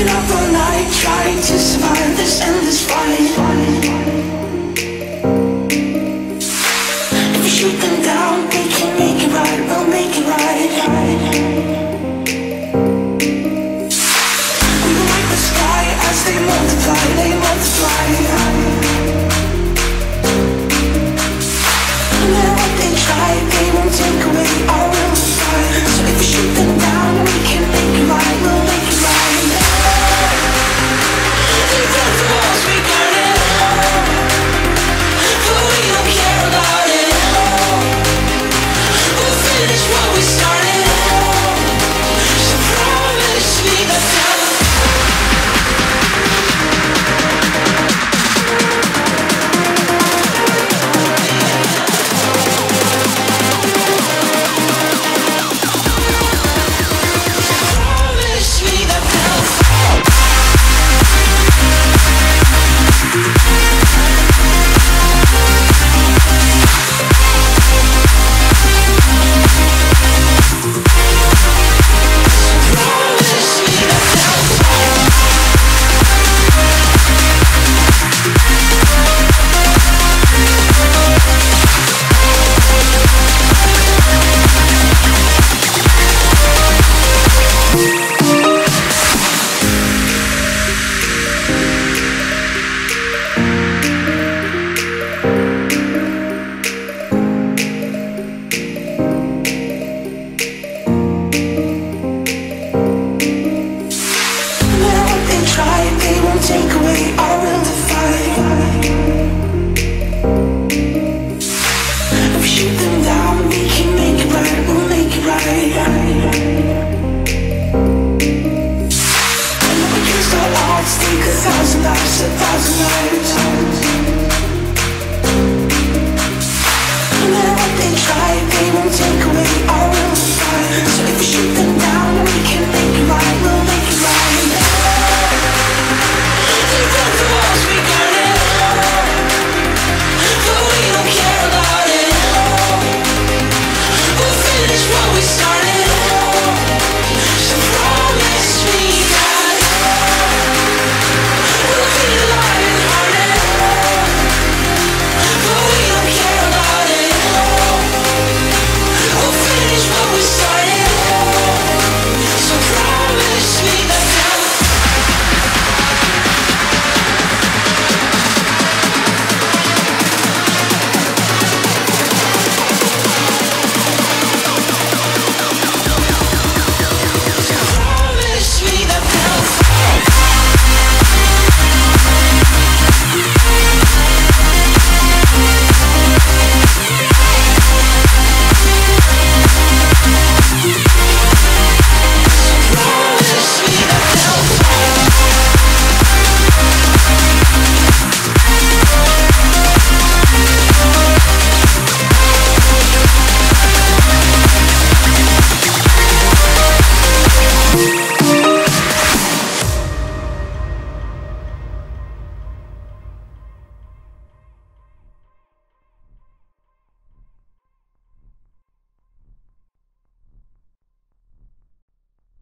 it up all night Trying to survive this endless fight. nights, a thousand nights